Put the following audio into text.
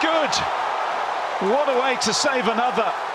Good. What a way to save another.